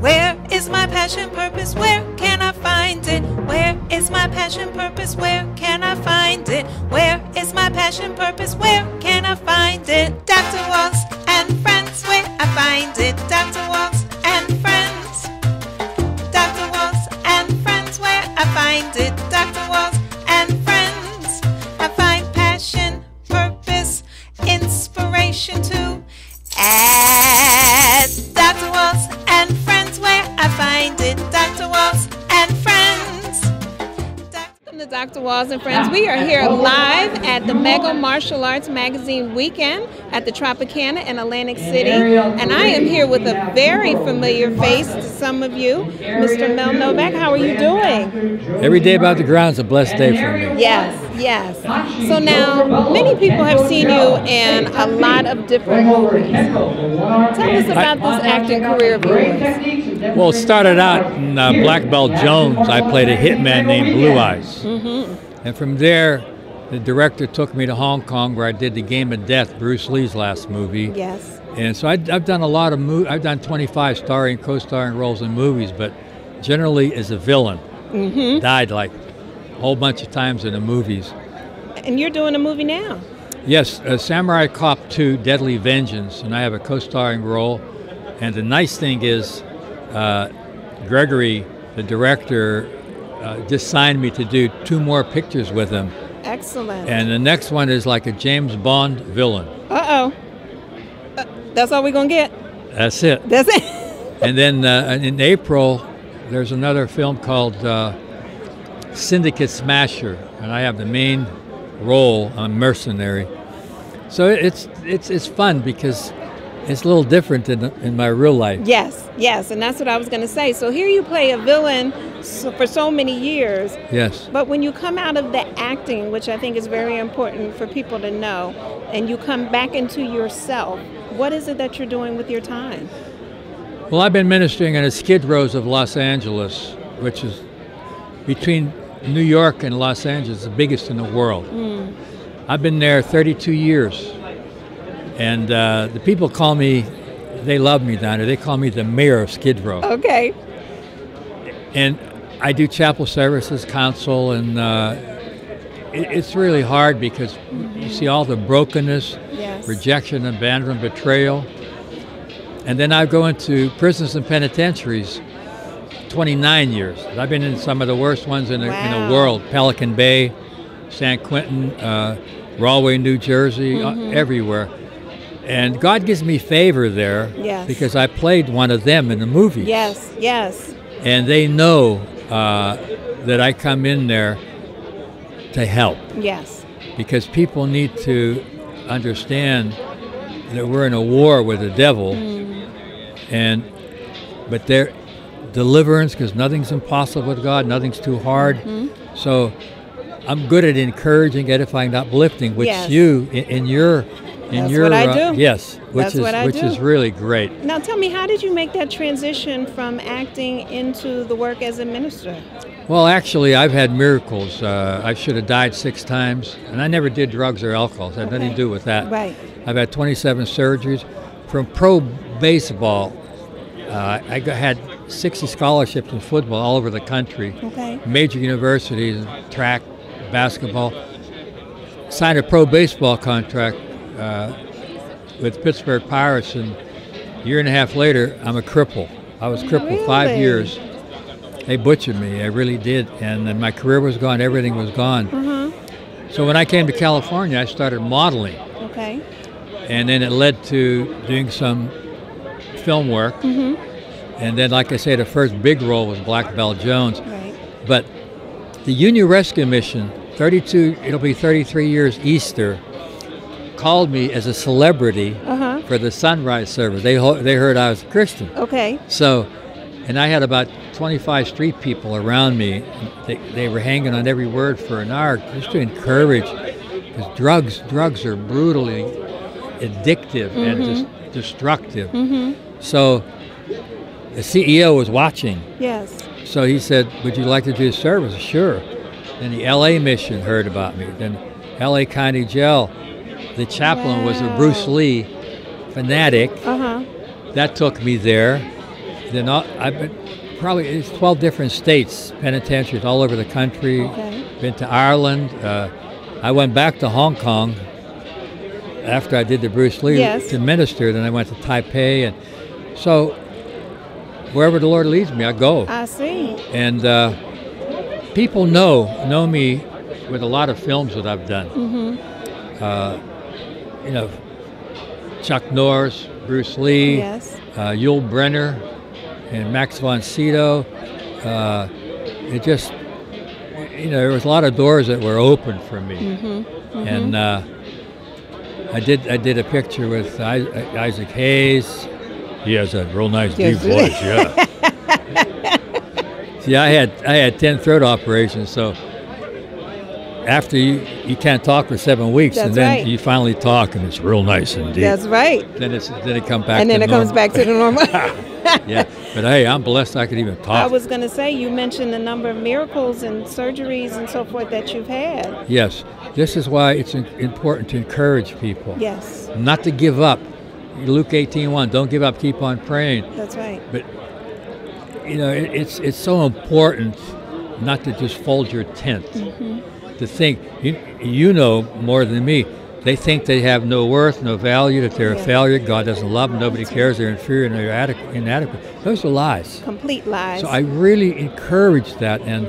Where is my passion purpose? Where can I find it? Where is my passion purpose? Where can I find it? Where is my passion purpose? Where can I find it? Dr. Walls and friends, where I find it? Dr. Walls and friends. Dr. Walls and friends, where I find it? Dr. Walls and friends. I find passion, purpose, inspiration too. I find it. Dr. Walls and friends. Welcome to Dr. Walls and Friends. We are here live at the Mega Martial Arts Magazine weekend at the Tropicana in Atlantic City. And I am here with a very familiar face to some of you, Mr. Mel Novak. How are you doing? Every day about the ground is a blessed day for me. Yes, yes. So now, many people have seen you in a lot of different movies. Tell us about this acting career of yours. Well, it started out in uh, Black Belt Jones. I played a hitman named Blue Eyes. And from there, the director took me to Hong Kong where I did The Game of Death, Bruce Lee's last movie. Yes. And so I, I've done a lot of mo- I've done 25 starring, and co-starring roles in movies, but generally as a villain. Died like a whole bunch of times in the movies. And you're doing a movie now. Yes, uh, Samurai Cop 2 Deadly Vengeance, and I have a co starring role. And the nice thing is, uh, Gregory, the director, uh, just signed me to do two more pictures with him. Excellent. And the next one is like a James Bond villain. Uh oh. That's all we're going to get. That's it. That's it. And then uh, in April, there's another film called uh, Syndicate Smasher, and I have the main role on Mercenary. So it's it's it's fun because it's a little different than in my real life. yes, yes. And that's what I was going to say. So here you play a villain for so many years. Yes. But when you come out of the acting, which I think is very important for people to know, and you come back into yourself, what is it that you're doing with your time? Well, I've been ministering in the Skid Rows of Los Angeles, which is between New York and Los Angeles, the biggest in the world. I've been there 32 years, and uh, the people call me, they love me down there. They call me the mayor of Skid Row. Okay. And I do chapel services, counsel, and uh, it, it's really hard because you see all the brokenness, Yes. rejection, abandonment, betrayal. And then I go into prisons and penitentiaries 29 years. I've been in some of the worst ones in the, in the world Pelican Bay, San Quentin, uh, Rahway, New Jersey, uh, Mm-hmm. everywhere. And God gives me favor there Yes. because I played one of them in the movies Yes, yes. and they know uh, that I come in there to help Yes. because people need to understand that we're in a war with the devil, and but their deliverance because nothing's impossible with God, nothing's too hard. So I'm good at encouraging, edifying, uplifting, which Yes. you in, in your in That's your what I uh, do. yes, which That's is what I which do. is really great. Now tell me, how did you make that transition from acting into the work as a minister? Well, actually, I've had miracles. Uh, I should have died six times, and I never did drugs or alcohol. It had nothing to do with that. Right. I've had 27 surgeries. From pro baseball, uh, I had 60 scholarships in football all over the country. Okay. Major universities, track, basketball. Signed a pro baseball contract uh, with Pittsburgh Pirates, and a year and a half later, I'm a cripple. I was crippled five years. They butchered me. I really did, and then my career was gone. Everything was gone. Uh-huh. So when I came to California, I started modeling Okay. and then it led to doing some film work. Mm-hmm. And then, like I say, the first big role was Black Belt Jones. Right. But the Union Rescue Mission, 32, it'll be 33 years Easter, called me as a celebrity Uh-huh. for the sunrise service. They ho- they heard I was a Christian. Okay. So, and I had about 25 street people around me. They, they were hanging on every word for an hour just to encourage, because drugs drugs are brutally addictive and dis- destructive. So, the CEO was watching. Yes. So he said, "Would you like to do a service?" Sure. Then the L.A. mission heard about me. Then L.A. County Jail, the chaplain was a Bruce Lee fanatic. Uh huh. That took me there. Then I've been probably it's 12 different states, penitentiaries all over the country. Okay. Been to Ireland. Uh, I went back to Hong Kong after I did the Bruce Lee Yes. to minister. Then I went to Taipei, and so wherever the Lord leads me, I go. I see. And uh, people know know me with a lot of films that I've done. Mm-hmm. Uh, you know, Chuck Norris, Bruce Lee, Yes. uh, Yul Brynner, and Max von Sydow. Uh, it just, you know, there was a lot of doors that were open for me, Mm-hmm. and uh, I did I did a picture with Isaac Hayes. He has a real nice deep voice, yeah. See, I had I had ten throat operations, so after you you can't talk for seven weeks, That's and then right. you finally talk, and it's real nice and deep. That's right. then it's then it comes back. and then it comes back to the normal. yeah, but hey, I'm blessed I could even talk. I was going to say, you mentioned the number of miracles and surgeries and so forth that you've had. yes, this is why it's important to encourage people, Yes, not to give up. Luke 18:1, don't give up, keep on praying. that's right. But you know, it, it's it's so important not to just fold your tent. Mm-hmm. To think you you know more than me. They think they have no worth, no value, that they're Yeah. a failure. God doesn't love them. Nobody cares. They're inferior and they're adequate, inadequate. Those are lies. Complete lies. So I really encourage that, and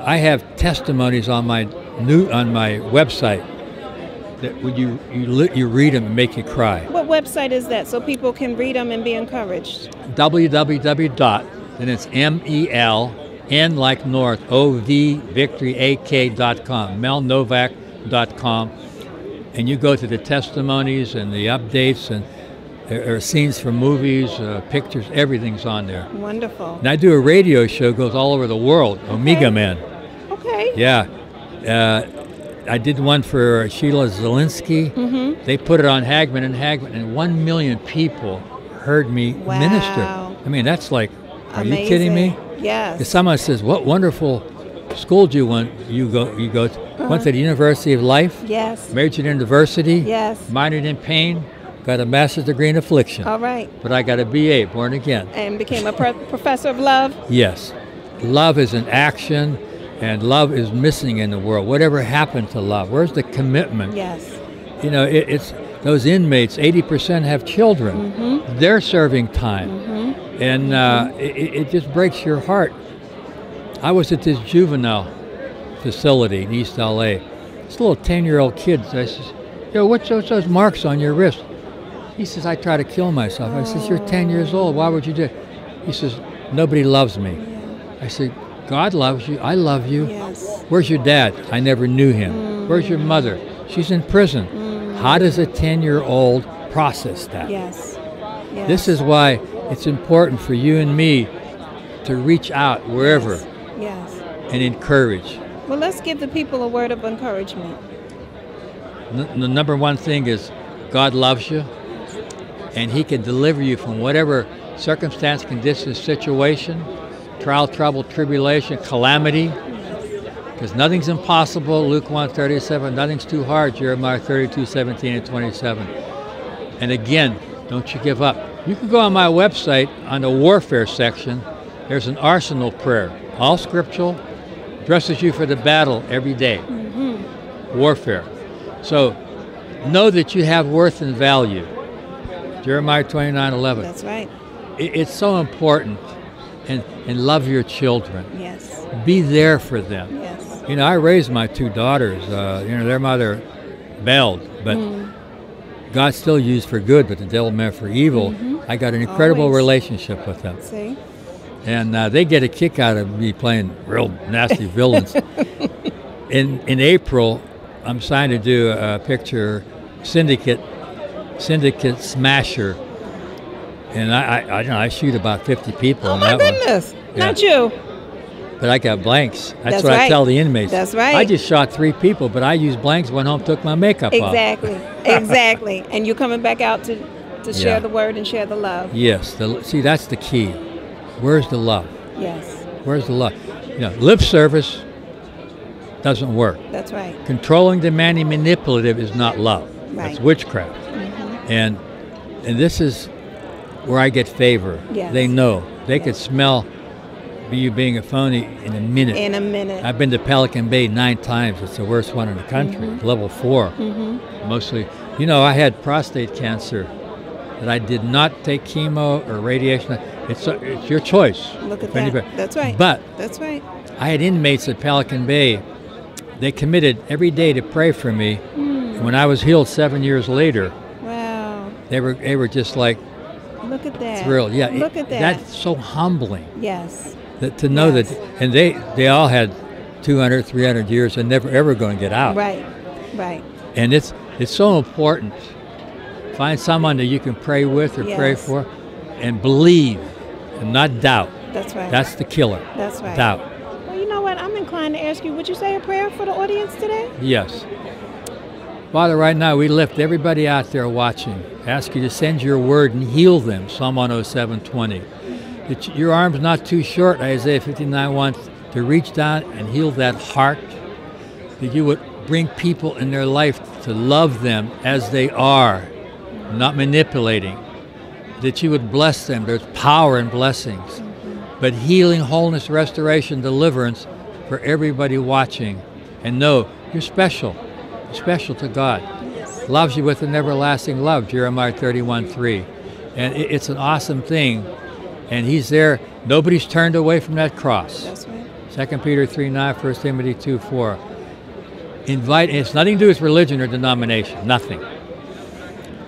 I have testimonies on my new on my website that when you you, you read them and make you cry. what website is that so people can read them and be encouraged? www dot and it's M E L N like North O V Victory A K dot com melnovak dot com and you go to the testimonies and the updates and there are scenes from movies, uh, pictures, everything's on there. Wonderful. And I do a radio show goes all over the world, Omega Man. Okay. Yeah. Uh, I did one for Sheila Zilinsky. Mm-hmm. They put it on Hagmann and Hagmann, and one million people heard me Wow. minister. I mean, that's like, are Amazing. you kidding me? Yes. If someone says, "What wonderful school do you went? You go, you go. To, Uh-huh. Went to the University of Life, yes. majored in diversity, Yes. minored in pain, got a master's degree in affliction, All right. but I got a BA, born again. And became a pro- professor of love. Yes. Love is an action, and love is missing in the world. Whatever happened to love? Where's the commitment? Yes. You know, it, it's those inmates, 80% have children. Mm-hmm. They're serving time. And uh, it, it just breaks your heart. I was at this juvenile facility in East LA. This little 10 year old kid, I says, Yo, what's those, those marks on your wrist? He says, I try to kill myself. I says, You're 10 years old. Why would you do it? He says, Nobody loves me. I said, God loves you. I love you. Yes. Where's your dad? I never knew him. Where's your mother? She's in prison. How does a 10 year old process that? Yes. yes. This is why it's important for you and me to reach out wherever Yes. and encourage. Well, let's give the people a word of encouragement. N- the number one thing is God loves you and He can deliver you from whatever circumstance, condition, situation, trial, trouble, tribulation, calamity. Because nothing's impossible, Luke 137, nothing's too hard, Jeremiah 32, 17 and 27. And again, don't you give up. You can go on my website on the warfare section. There's an arsenal prayer, all scriptural, dresses you for the battle every day. Mm-hmm. Warfare. So know that you have worth and value. Jeremiah 29, 11. That's right. It- It's so important. And, and love your children. Yes. Be there for them. Yes. You know, I raised my two daughters. Uh, you know, their mother bailed, but Mm. God still used for good, but the devil meant for evil. I got an incredible Mm-hmm. Always. relationship with them, See? and uh, they get a kick out of me playing real nasty villains. In in April, I'm signed to do a picture, Syndicate, Syndicate Smasher, and I I, I, know, I shoot about 50 people Oh in my that one. goodness. Yeah. Not you. But I got blanks. That's, That's what I tell the inmates. That's right. I just shot three people, but I used blanks, went home, took my makeup off. Exactly. exactly. And you're coming back out to, to share the word and share the love. Yes. The, see, that's the key. Where's the love? Yes. Where's the love? You know, lip service doesn't work. That's right. Controlling, demanding, manipulative is not love. That's Right. witchcraft. Mm-hmm. And and this is where I get favor. Yes. They know. They could smell you being a phony in a minute. In a minute. I've been to Pelican Bay nine times. It's the worst one in the country, Mm-hmm. level 4 Mostly, you know, I had prostate cancer that I did not take chemo or radiation. It's it's your choice. Look at that. anybody- That's right. But That's right. I had inmates at Pelican Bay. They committed every day to pray for me. And when I was healed seven years later, Wow. they were they were just like Look at that. thrilled. Yeah, Look at that. That's so humbling yes. that, to know Yes. that. And they they all had 200, 300 years and never ever going to get out. Right. Right. And it's it's so important. Find someone that you can pray with or pray for, and believe, and not doubt. That's right. That's the killer. That's right. Doubt. Well, you know what? I'm inclined to ask you, would you say a prayer for the audience today? Yes. Father, right now we lift everybody out there watching. Ask you to send your word and heal them. Psalm 107:20. That your arm's not too short, Isaiah 59:1, to reach down and heal that heart. That you would bring people in their life to love them as they are, not manipulating. That you would bless them. There's power in blessings. But healing, wholeness, restoration, deliverance for everybody watching. And know you're special. Special to God. Loves you with an everlasting love, Jeremiah 31 3. And it- it's an awesome thing. And He's there. Nobody's turned away from that cross. That's right. 2 Peter 3 9, 1 Timothy 2 4. Invite, it's nothing to do with religion or denomination, nothing.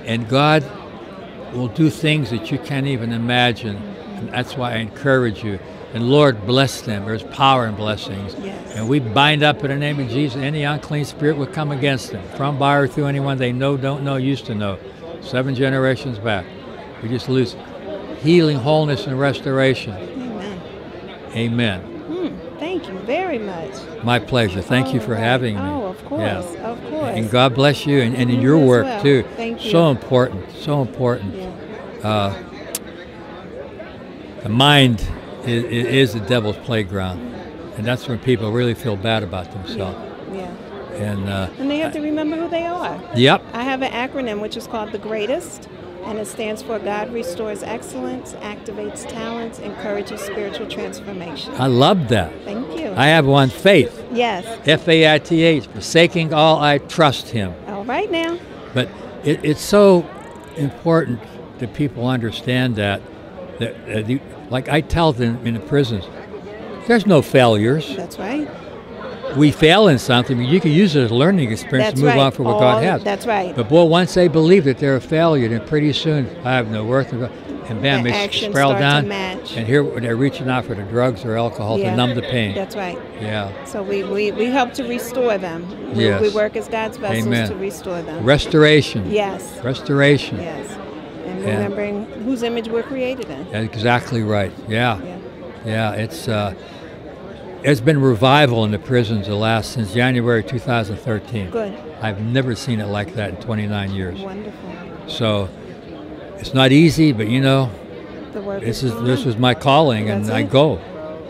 And God will do things that you can't even imagine. And that's why I encourage you. And Lord, bless them. There's power in blessings. Yes. And we bind up in the name of Jesus any unclean spirit will come against them, from, by, or through anyone they know, don't know, used to know. Seven generations back. We just lose healing, wholeness, and restoration. Amen. Amen. Hmm. Thank you very much. My pleasure. Thank you for right. having me. Oh, of course. Yeah. Of course. And God bless you and, and in your work well. too. Thank you. So important. So important. Yeah. Uh, the mind is, is the devil's playground. And that's when people really feel bad about themselves. Yeah. And uh, And they have to remember who they are. yep, I have an acronym which is called the greatest, and it stands for God restores excellence, activates talents, encourages spiritual transformation. I love that. Thank you. I have one faith. yes. F A I T H, forsaking all, I trust Him. All right now. But it, it's so important that people understand that. that, that like I tell them in the prisons, there's no failures. That's right. We fail in something, but you can use it as a learning experience That's to move right. on for what All- God has. That's right. But boy, once they believe that they're a failure, then pretty soon I have no worth. And bam, The they spiral to down. match. And here they're reaching out for the drugs or alcohol Yeah. to numb the pain. That's right. yeah. So we, we, we help to restore them. We, Yes. we work as God's vessels Amen. to restore them. Restoration. yes. Restoration. Yes. Yeah. remembering whose image we're created in. Exactly right. Yeah. Yeah. Yeah, it's uh, there's been revival in the prisons the last since January 2013. Good. I've never seen it like that in 29 years. Wonderful. So it's not easy, but you know, The work this is is this was my calling, and That's I go.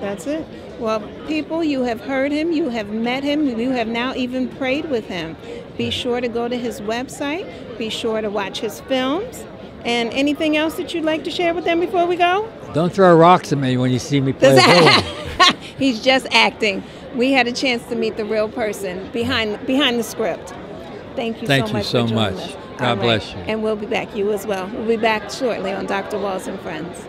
That's it. Well, people, you have heard him, you have met him, you have now even prayed with him. Be sure to go to his website. Be sure to watch his films. And anything else that you'd like to share with them before we go? Don't throw rocks at me when you see me play a. He's just acting. We had a chance to meet the real person behind behind the script. Thank you Thank so you much. so for joining much. God right. bless you. And we'll be back. You as well. We'll be back shortly on Dr. Walls and Friends.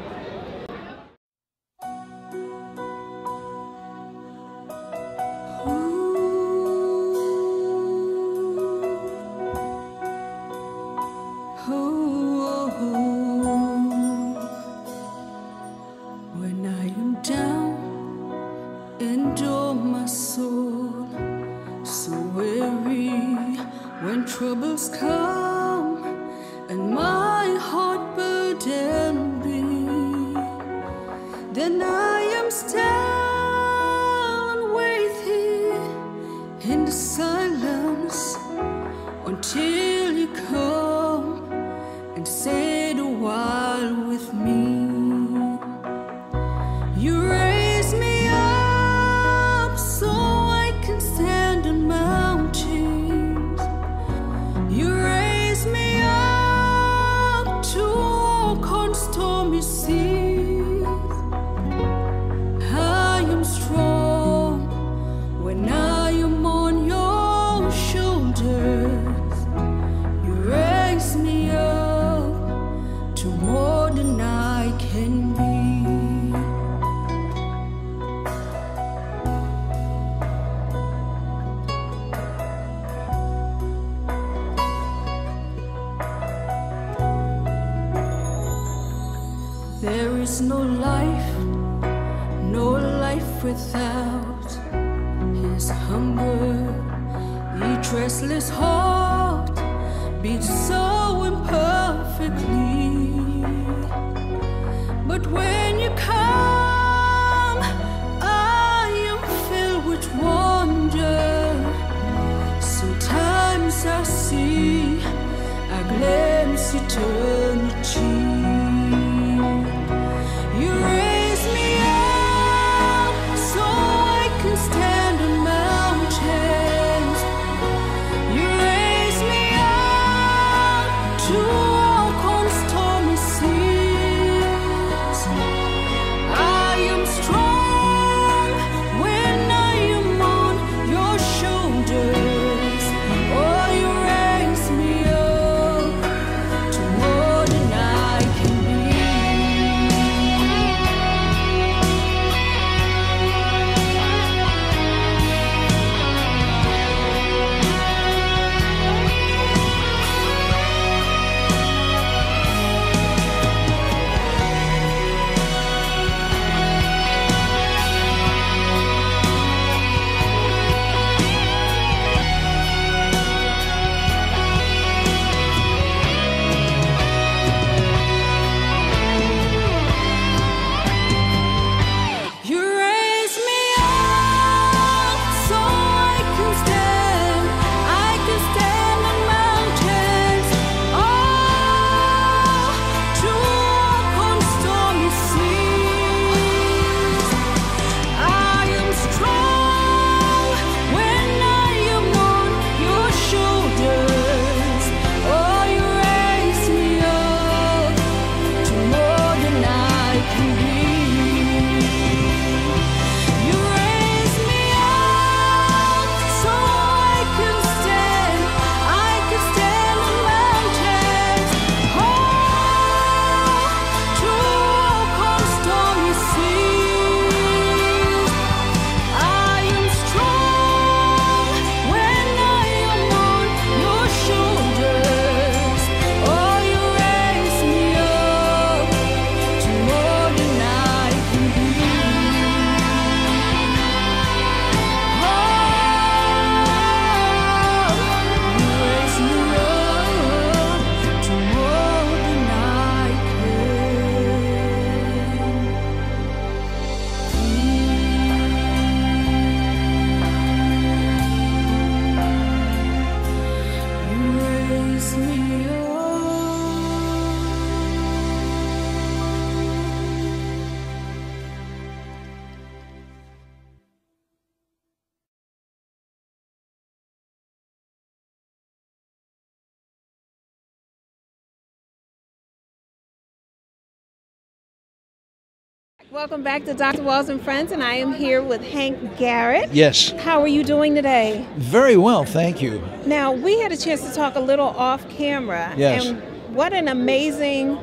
Welcome back to Dr. Walls and Friends, and I am here with Hank Garrett. Yes, How are you doing today? very well, thank you. Now, we had a chance to talk a little off camera. Yes. And what an amazing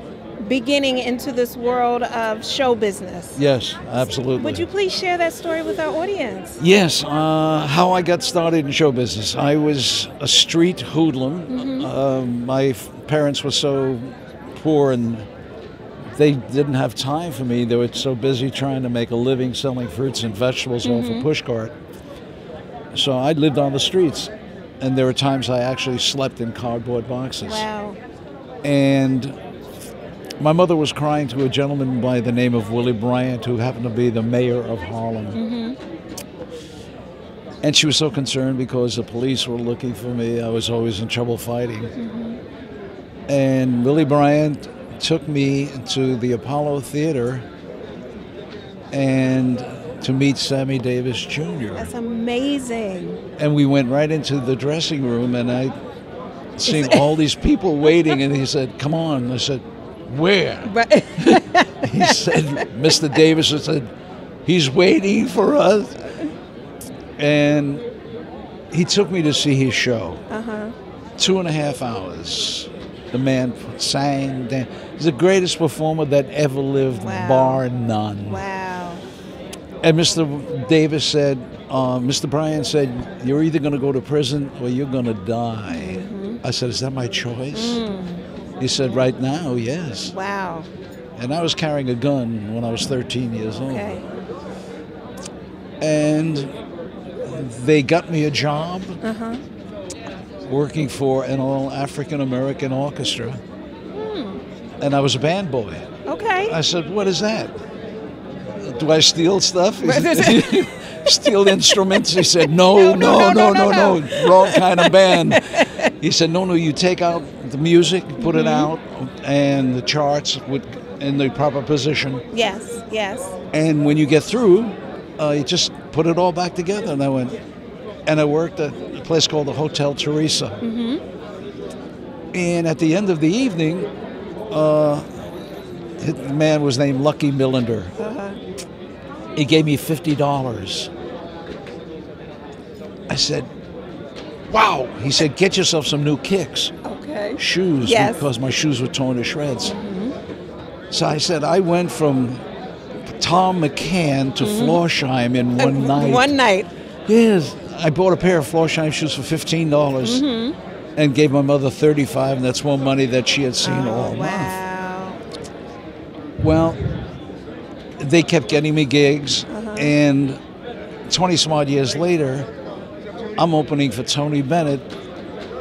beginning into this world of show business. Yes, absolutely. Would you please share that story with our audience? Yes, uh, how I got started in show business. I was a street hoodlum. Uh, my f- parents were so poor and they didn't have time for me. They were so busy trying to make a living selling fruits and vegetables off a pushcart. So I lived on the streets. And there were times I actually slept in cardboard boxes. Wow. And my mother was crying to a gentleman by the name of Willie Bryant, who happened to be the mayor of Harlem. Mm-hmm. And she was so concerned because the police were looking for me. I was always in trouble fighting. Mm-hmm. And Willie Bryant took me to the Apollo Theater and to meet Sammy Davis Jr. That's amazing. And we went right into the dressing room, and I seen all these people waiting, and he said, "Come on." I said, Where? Right. He said, Mr. Davis said, he's waiting for us. And he took me to see his show. uh-huh. Two and a half hours. The man sang, dan- He's the greatest performer that ever lived, Wow. bar none. Wow. And Mr. Davis said, uh, Mr. Bryan said, You're either going to go to prison or you're going to die. I said, Is that my choice? He said, Right now, yes. Wow. And I was carrying a gun when I was 13 years old. Okay. And they got me a job Uh-huh. working for an all African American orchestra. And I was a band boy. Okay. I said, What is that? Do I steal stuff? Steal instruments? He said, no, no, no, no, no, Wrong kind of band. He said, No, no, you take out the music, put it out, and the charts would in the proper position. Yes. Yes. And when you get through, uh, you just put it all back together. And I went, and I worked at a place called the Hotel Theresa. And at the end of the evening, uh, the man was named Lucky Millinder. Uh-huh. He gave me fifty dollars. I said, "Wow!" He said, "Get yourself some new kicks, Okay. shoes, Yes. because my shoes were torn to shreds." Mm-hmm. So I said, "I went from Thom McAn to mm-hmm. Florsheim in one night." One night. Yes, I bought a pair of Florsheim shoes for fifteen dollars, mm-hmm. And gave my mother thirty-five, and that's more money that she had seen all Oh, month. Well, they kept getting me gigs, and 20 some odd years later, I'm opening for Tony Bennett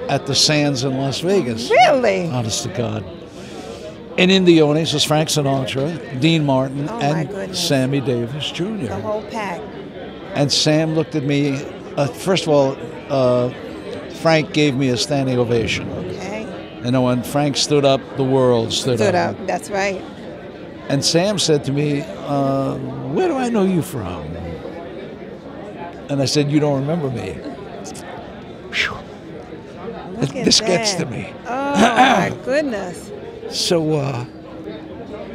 at the Sands in Las Vegas. Really? Honest to God. And in the audience was Frank Sinatra, Dean Martin, Oh, and. Sammy Davis Jr. The whole pack. And Sam looked at me. Uh, first of all, uh, Frank gave me a standing ovation. Okay. And then when Frank stood up, the world stood, Stood up. That's right. And Sam said to me, uh, Where do I know you from? And I said, You don't remember me. At this gets to me. Oh my goodness. So uh,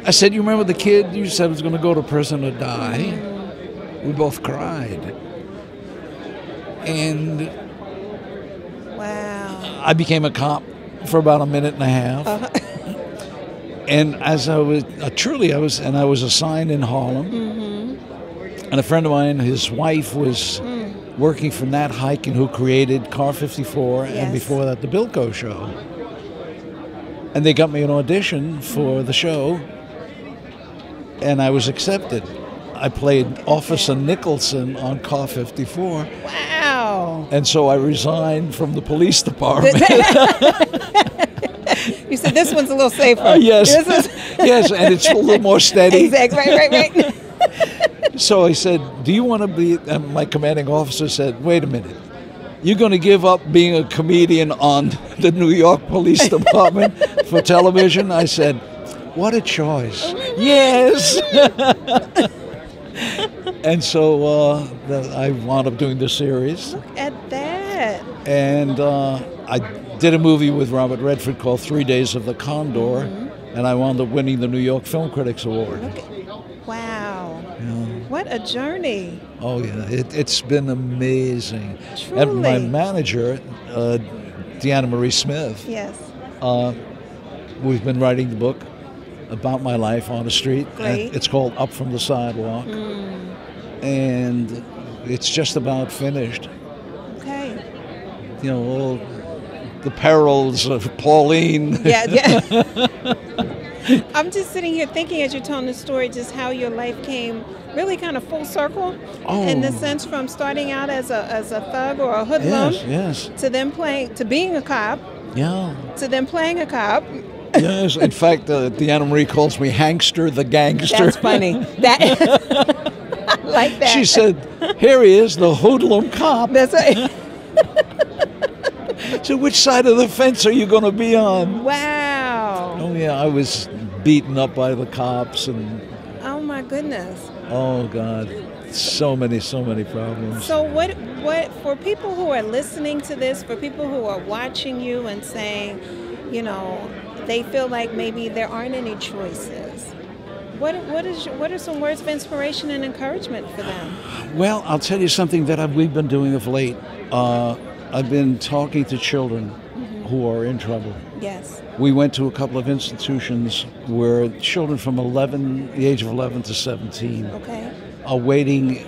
I said, You remember the kid you said was going to go to prison or die? We both cried. And. I became a cop for about a minute and a half. Uh-huh. And as I was, uh, truly, I was, and I was assigned in Harlem. Mm-hmm. And a friend of mine, his wife was Mm. working for Nat Hiken, who created Car 54, Yes. and before that, the Bilko Show. And they got me an audition for the show, and I was accepted. I played Officer Nicholson on Car 54, Wow. And so I resigned from the police department. You said this one's a little safer. Uh, yes, yes, and it's a little more steady. exactly right, right, right. So I said, "Do you want to be?" And my commanding officer said, "Wait a minute. You're going to give up being a comedian on the New York Police Department for television?" I said, "What a choice!" Yes. And so uh, the, I wound up doing the series, Look At that. and uh, I did a movie with Robert Redford called Three Days of the Condor, and I wound up winning the New York Film Critics Award. Look at, wow. Yeah. What a journey. Oh yeah, it, it's been amazing. Truly. And my manager, uh, Deanna Marie Smith, Yes. uh, we've been writing the book about my life on the street. and Great. It's called Up from the Sidewalk, and it's just about finished. Okay. You know, all the perils of Pauline. Yeah, yeah. I'm just sitting here thinking as you're telling the story, just how your life came really kind of full circle, in the Oh. sense from starting out as a as a thug or a hoodlum yes, yes, to then playing to being a cop yeah. to then playing a cop. Yes, in fact, uh, Deanna Marie calls me Hankster the Gangster. That's funny. That like that. She said, "Here he is, the hoodlum cop." That's right. So, which side of the fence are you going to be on? Wow. Oh yeah, I was beaten up by the cops, and Oh my goodness. oh god, so many, so many problems. So what what for people who are listening to this, for people who are watching you and saying, you know, they feel like maybe there aren't any choices. What what is your, what are some words of inspiration and encouragement for them? Well, I'll tell you something that I've, we've been doing of late. Uh, I've been talking to children who are in trouble. Yes. We went to a couple of institutions where children from 11, the age of 11 to 17, Okay. are waiting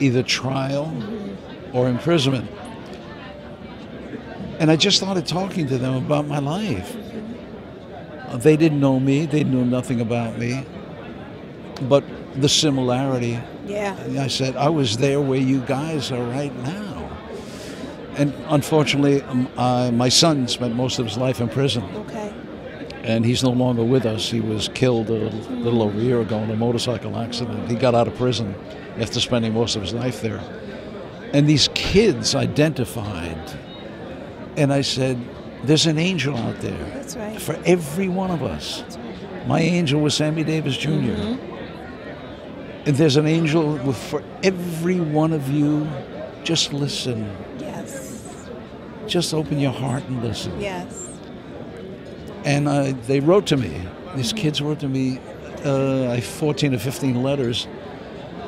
either trial or imprisonment. And I just started talking to them about my life. They didn't know me, they knew nothing about me, but the similarity. Yeah. I said, I was there where you guys are right now. And unfortunately, um, uh, my son spent most of his life in prison Okay. and he's no longer with us. He was killed a little over a year ago in a motorcycle accident. He got out of prison after spending most of his life there. And these kids identified, and I said, There's an angel out there That's right. for every one of us. My angel was Sammy Davis junior And there's an angel for every one of you. Just listen. Yes. Just open your heart and listen. Yes. And uh, they wrote to me. These kids wrote to me, uh, I 14 or 15 letters,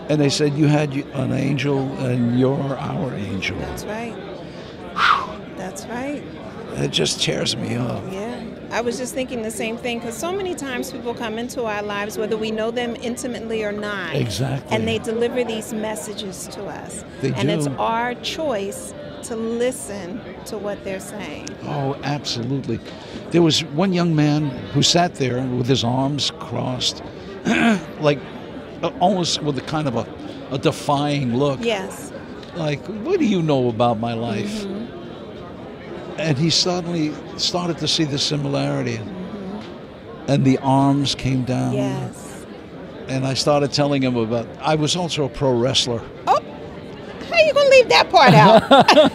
and they said, "You had an angel, and you're our angel." That's right. That's right. It just tears me up. Yeah. I was just thinking the same thing because so many times people come into our lives, whether we know them intimately or not. Exactly. And they deliver these messages to us. They and it's our choice to listen to what they're saying. Oh, absolutely. There was one young man who sat there with his arms crossed, like uh, almost with a kind of a, a defying look. Yes. Like, what do you know about my life? Mm-hmm. And he suddenly started to see the similarity. Mm-hmm. And the arms came down. Yes. And I started telling him about, I was also a pro wrestler. Oh, how you gonna leave that part out?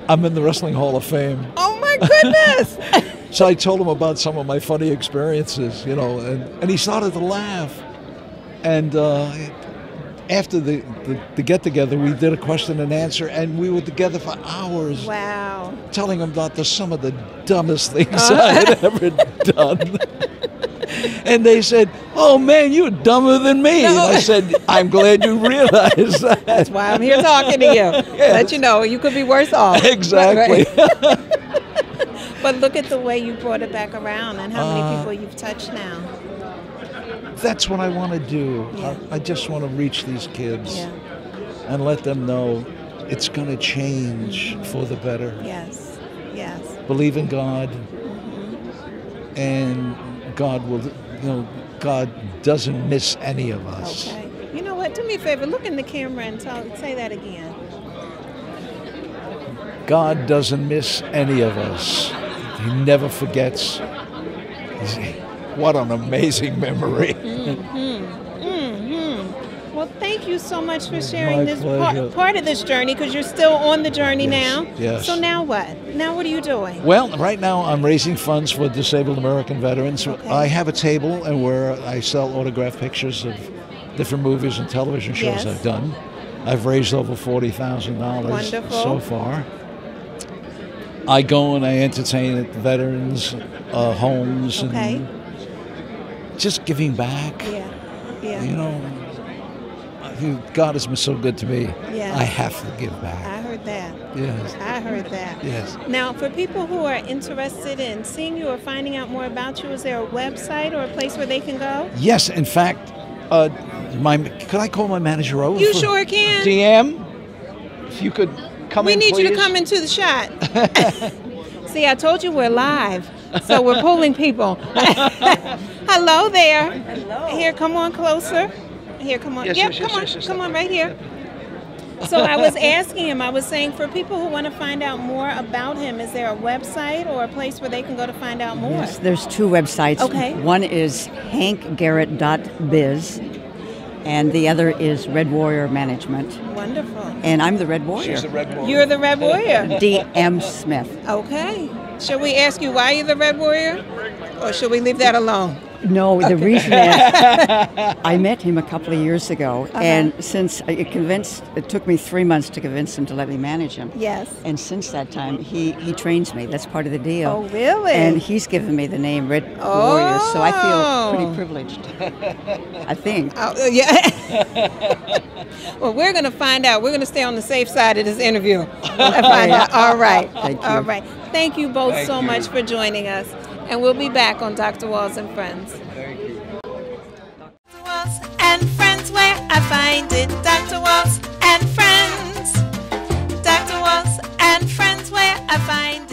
I'm in the Wrestling Hall of Fame. oh my goodness. So I told him about some of my funny experiences, you know, and, and he started to laugh. And uh, after the, the, the get together, we did a question and answer, and we were together for hours wow. telling him about the, some of the dumbest things I had ever done. and they said, Oh man, you're dumber than me. And I said, I'm glad you realize that. That's why I'm here talking to you. Let you know you could be worse off. Exactly. But look at the way you brought it back around and how Uh, many people you've touched now. That's what I want to do. Yeah. I, I just want to reach these kids Yeah. and let them know it's going to change for the better. Yes. Yes. Believe in God, mm-hmm. and God will, you know, God doesn't miss any of us. Okay. You know what? Do me a favor. Look in the camera and tell, say that again. God doesn't miss any of us. He never forgets. He's- What an amazing memory. Mm-hmm. Well, thank you so much for sharing My this part, part of this journey because you're still on the journey Yes, now. yes. So now what? Now what are you doing? Well, right now I'm raising funds for disabled American veterans. Okay. I have a table and where I sell autographed pictures of different movies and television shows Yes. I've done. I've raised over forty thousand dollars so far. I go and I entertain at veterans' uh, homes Okay. and just giving back. Yeah. Yeah. You know, God has been so good to me. Yes. I have to give back. I heard that. Yes. I heard that. Yes. Now, for people who are interested in seeing you or finding out more about you, is there a website or a place where they can go? Yes, in fact, uh, my could I call my manager over? You sure can. DM, if you could come We in, We need you to come into the shot. See, I told you we're live, so we're pulling people. Hello there. Hello. Here, come on closer. Here, come on. Yes, yep, yes, come yes, on. yes, yes, come on, right here. So I was asking him. I was saying, for people who want to find out more about him, is there a website or a place where they can go to find out more? Yes, there's two websites. Okay. One is hankgarrett.biz, and the other is Red Warrior Management. Wonderful. And I'm the Red Warrior. She's the red one. You're the Red Warrior. DM Smith. Okay. Should we ask you why you're the Red Warrior, or should we leave that alone? No, the reason is I met him a couple of years ago, Uh-huh. and since it convinced, it took me three months to convince him to let me manage him. Yes. And since that time, he, he trains me. That's part of the deal. Oh, really? And he's given me the name Red Warrior, so I feel Oh. pretty privileged. I think. Oh, uh, yeah. well, we're going to find out. We're going to stay on the safe side of this interview. find out. All right. Thank you. All right thank you both thank so you. much for joining us. And we'll be back on Dr. Walls and Friends. Thank you. Dr. Walls and Friends, where I find it. Dr. Walls and Friends. Dr. Walls and Friends, where I find